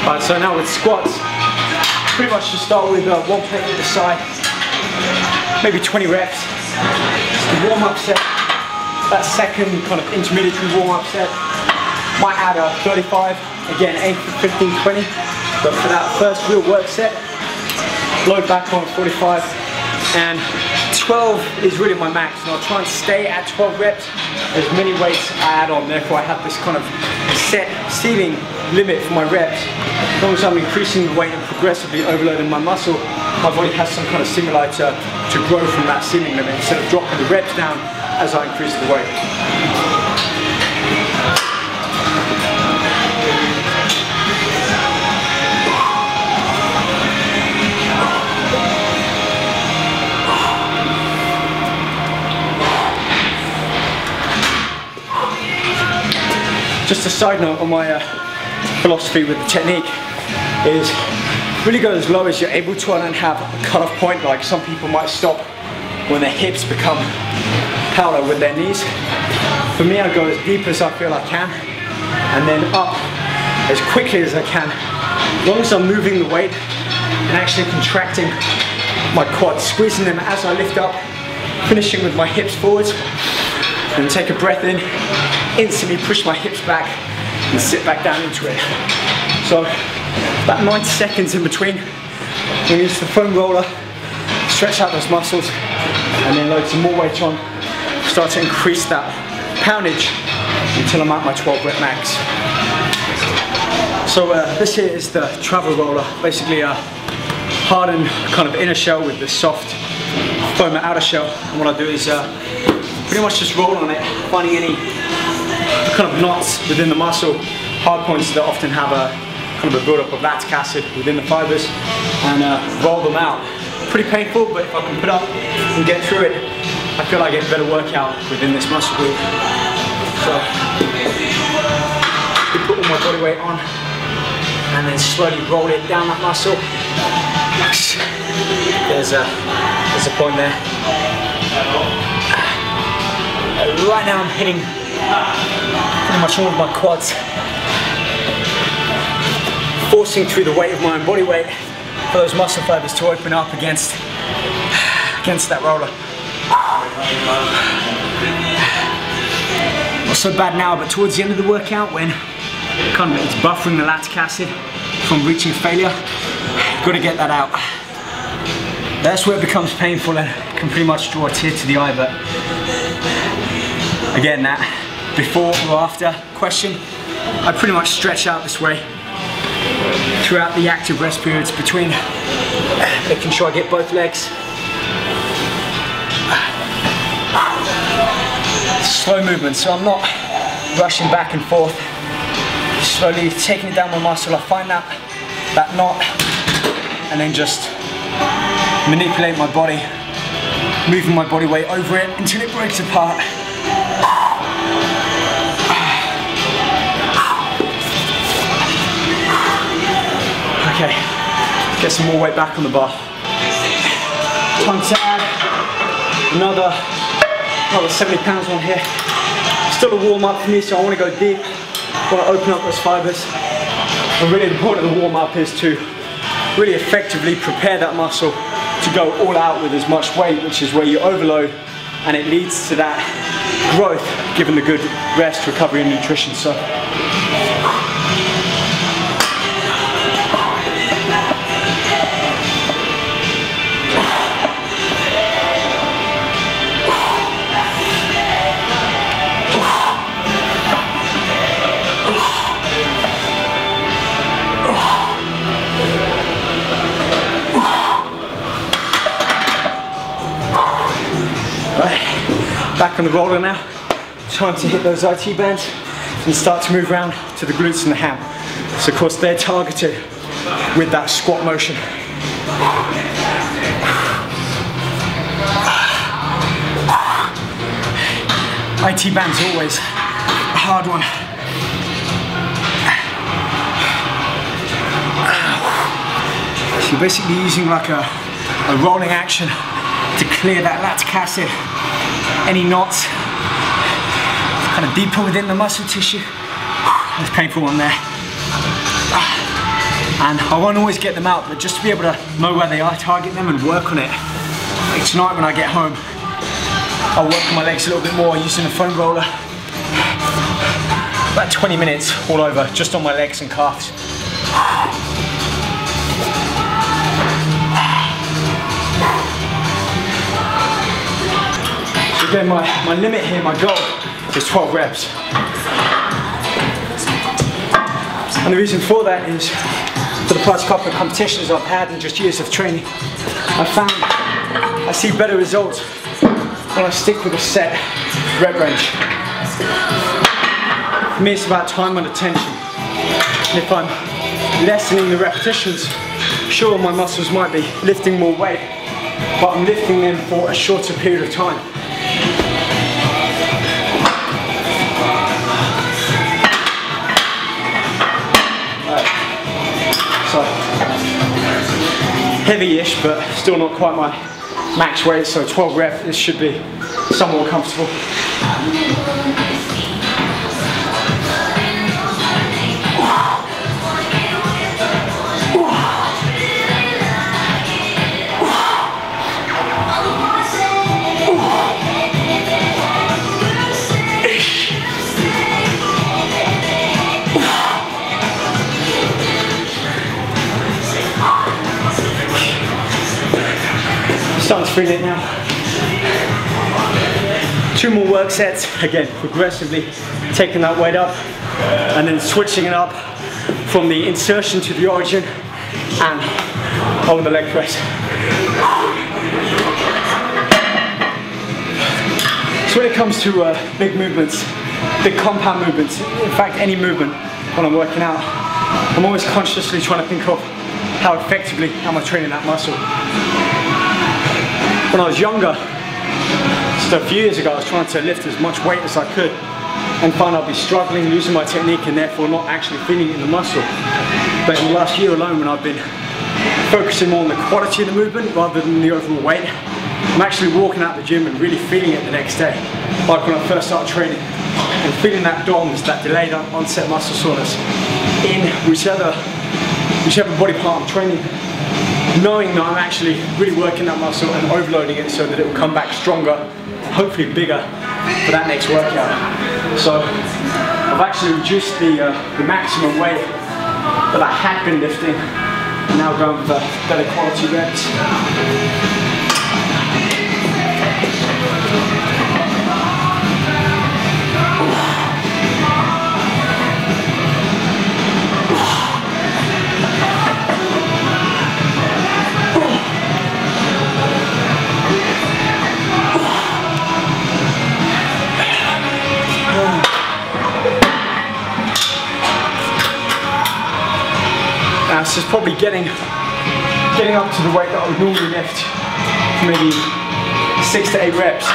Alright, so now with squats, pretty much just start with uh, one plate the side, maybe 20 reps. The warm up set, that second kind of intermediary warm up set. Might add a 35, again aim for 15, 20. But for that first real work set, load back on 45 and 12 is really my max and I'll try and stay at 12 reps as many weights I add on therefore I have this kind of set ceiling limit for my reps. As long as I'm increasing the weight and progressively overloading my muscle my body has some kind of simulator to grow from that ceiling limit instead of dropping the reps down as I increase the weight. Just a side note on my uh, philosophy with the technique is really go as low as you're able to and have a cut-off point like some people might stop when their hips become parallel with their knees. For me I go as deep as I feel I can and then up as quickly as I can as long as I'm moving the weight and actually contracting my quads, squeezing them as I lift up, finishing with my hips forwards and take a breath in instantly push my hips back and sit back down into it. So about 90 seconds in between, we use the foam roller, stretch out those muscles, and then load some more weight on, start to increase that poundage until I'm at my 12 rep max. So uh, this here is the travel roller, basically a hardened kind of inner shell with the soft foam outer shell. And what I do is uh, pretty much just roll on it, finding any kind of knots within the muscle, hard points that often have a kind of a buildup of lactic acid within the fibers and uh, roll them out. Pretty painful, but if I can put up and get through it, I feel I get a better workout within this muscle group. So, I put all my body weight on and then slowly roll it down that muscle. There's a, there's a point there. Right now I'm hitting pretty much all of my quads. Forcing through the weight of my own body weight for those muscle fibers to open up against, against that roller. Not so bad now, but towards the end of the workout when kind of it's buffering the lactic acid from reaching failure, got to get that out. That's where it becomes painful and can pretty much draw a tear to the eye, but again, that before or after question, I pretty much stretch out this way throughout the active rest periods between making sure I get both legs. Slow movement, so I'm not rushing back and forth. Slowly taking it down my muscle, I find that, that knot, and then just manipulate my body, moving my body weight over it until it breaks apart. Okay, get some more weight back on the bar. To add another, another 70 pounds on here. Still a warm up for me, so I want to go deep. I want to open up those fibers. And really important the warm up is to really effectively prepare that muscle to go all out with as much weight, which is where you overload and it leads to that growth given the good rest, recovery and nutrition. So on the roller now. Time to hit those IT bands and start to move around to the glutes and the ham. So of course they're targeted with that squat motion. IT bands always a hard one. So you're basically using like a, a rolling action to clear that lactic acid any knots kind of deeper within the muscle tissue. There's painful one there. And I won't always get them out, but just to be able to know where they are, target them and work on it. Like tonight when I get home, I'll work on my legs a little bit more using the foam roller. About 20 minutes all over, just on my legs and calves. Again, my, my limit here, my goal is 12 reps. And the reason for that is for the past couple of competitions I've had and just years of training, I found I see better results when I stick with a set rep range. For me, it's about time and attention. And if I'm lessening the repetitions, sure, my muscles might be lifting more weight, but I'm lifting them for a shorter period of time. Heavy-ish, but still not quite my max weight, so 12 rep, this should be somewhat comfortable. It now. Two more work sets, again, progressively taking that weight up and then switching it up from the insertion to the origin and on the leg press. So when it comes to uh, big movements, big compound movements, in fact any movement when I'm working out, I'm always consciously trying to think of how effectively am I training that muscle. When I was younger, just a few years ago, I was trying to lift as much weight as I could and find I'd be struggling, losing my technique and therefore not actually feeling it in the muscle. But in the last year alone, when I've been focusing more on the quality of the movement rather than the overall weight, I'm actually walking out the gym and really feeling it the next day. Like when I first started training and feeling that DOMS, that delayed onset muscle soreness in whichever, whichever body part I'm training knowing that I'm actually really working that muscle and overloading it so that it will come back stronger, hopefully bigger for that next workout. So I've actually reduced the, uh, the maximum weight that I had been lifting, now going for better quality reps. This is probably getting getting up to the weight that I would normally lift, maybe six to eight reps.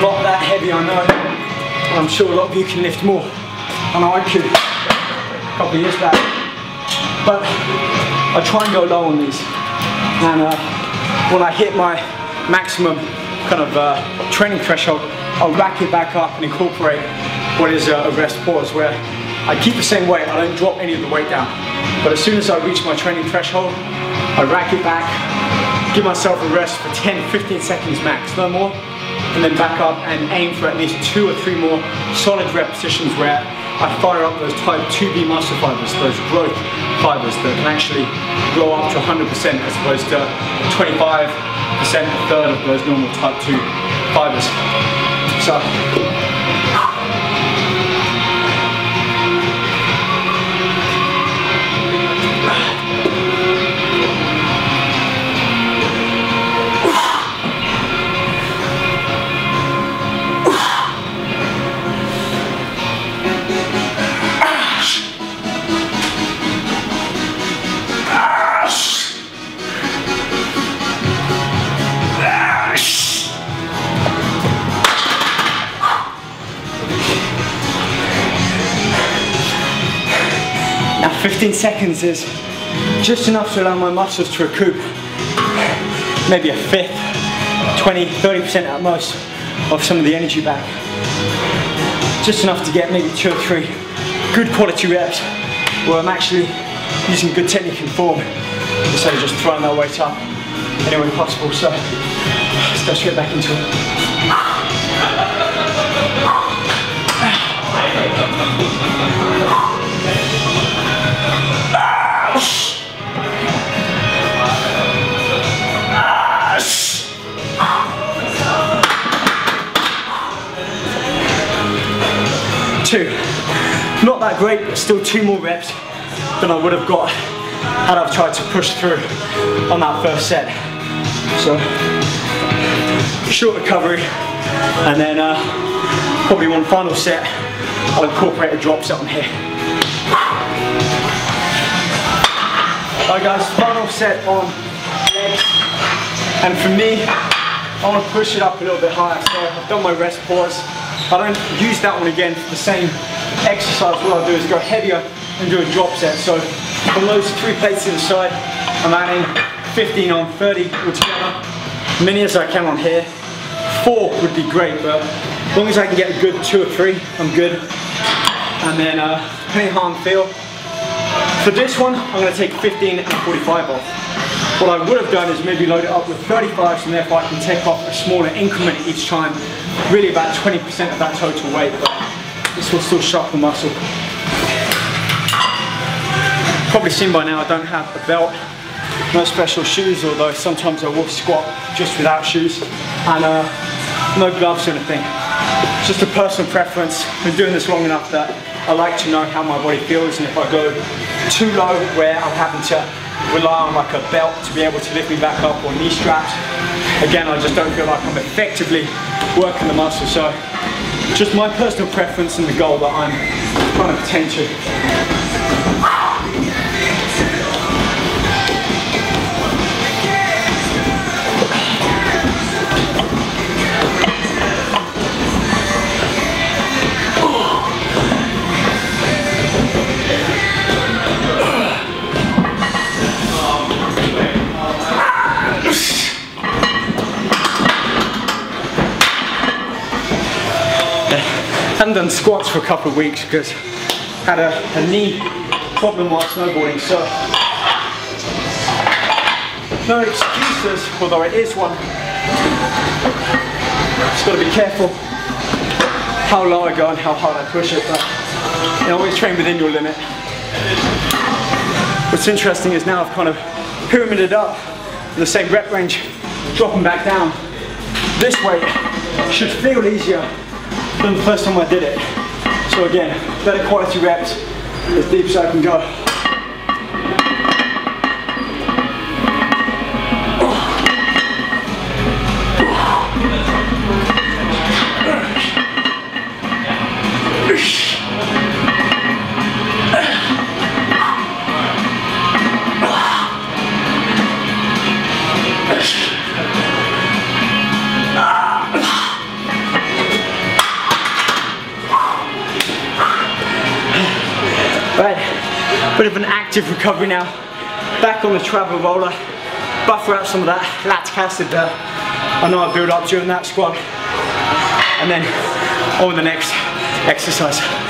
Not that heavy, I know. I'm sure a lot of you can lift more. I know I could a couple of years back. But I try and go low on these. And uh, when I hit my maximum kind of uh, training threshold, I'll rack it back up and incorporate what is a rest pause where I keep the same weight, I don't drop any of the weight down. But as soon as I reach my training threshold, I rack it back, give myself a rest for 10, 15 seconds max, no more, and then back up and aim for at least two or three more solid repetitions where I fire up those type 2B muscle fibers, those growth fibers that can actually grow up to 100% as opposed to 25%, a third of those normal type 2 fibers. So, seconds is just enough to allow my muscles to recoup maybe a fifth, 20, 30% at most of some of the energy back. Just enough to get maybe two or three good quality reps where I'm actually using good technique and form instead of just throwing that weight up any way possible. So let's go straight back into it. That great, still two more reps than I would have got had I tried to push through on that first set. So, short recovery, and then uh, probably one final set, I'll incorporate a drop set on here. Alright guys, final set on legs. And for me, I want to push it up a little bit higher. So I've done my rest pause. I don't use that one again for the same exercise. What I'll do is go heavier and do a drop set. So from those three plates to the side, I'm adding 15 on 30 altogether. Many as I can on here. Four would be great, but as long as I can get a good two or three, I'm good. And then uh, how I feel, for this one, I'm going to take 15 and 45 off. What I would have done is maybe load it up with 35s and therefore I can take off a smaller increment each time, really about 20% of that total weight, but this will still sharpen muscle. Probably seen by now I don't have a belt, no special shoes, although sometimes I will squat just without shoes, and uh, no gloves or anything. It's just a personal preference. I've been doing this long enough that I like to know how my body feels and if I go too low where I'm having to rely on like a belt to be able to lift me back up or knee straps, again I just don't feel like I'm effectively working the muscle. So just my personal preference and the goal that I'm trying to attain hadn't done squats for a couple of weeks because I had a, a knee problem while snowboarding so. No excuses although it is one. Just got to be careful how low I go and how hard I push it but you know, always train within your limit. What's interesting is now I've kind of pyramided up the same rep range dropping back down. This way should feel easier than the first time I did it. So again, better quality reps, as deep as I can go. Active recovery now. Back on the travel roller, buffer out some of that lactic acid that I know I built up during that squat. And then on the next exercise.